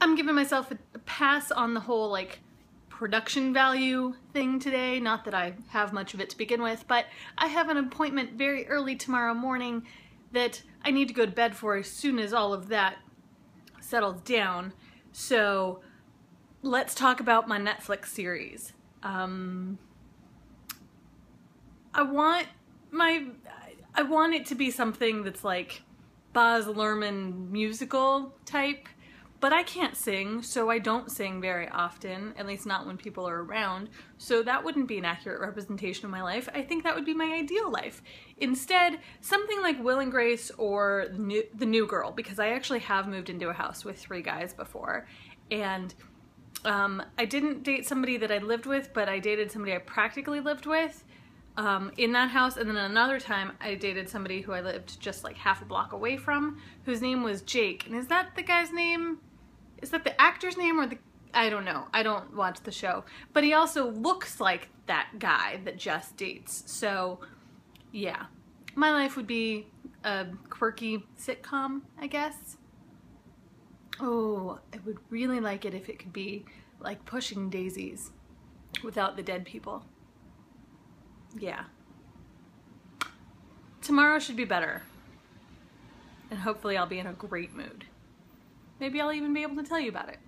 I'm giving myself a pass on the whole like production value thing today. Not that I have much of it to begin with, but I have an appointment very early tomorrow morning that I need to go to bed for as soon as all of that settles down. So let's talk about my Netflix series. Um, I want my I want it to be something that's like Baz Luhrmann musical type, but I can't sing, so I don't sing very often, at least not when people are around, so that wouldn't be an accurate representation of my life. I think that would be my ideal life. Instead, something like Will and Grace or The New, the New Girl, because I actually have moved into a house with three guys before, and um, I didn't date somebody that I lived with, but I dated somebody I practically lived with, um, in that house. And then another time I dated somebody who I lived just like half a block away from, whose name was Jake. And is that the guy's name? Is that the actor's name or the, I don't know. I don't watch the show. But he also looks like that guy that Jess dates. So yeah, my life would be a quirky sitcom, I guess. Oh, I would really like it if it could be like pushing daisies without the dead people yeah. Tomorrow should be better. And hopefully I'll be in a great mood. Maybe I'll even be able to tell you about it.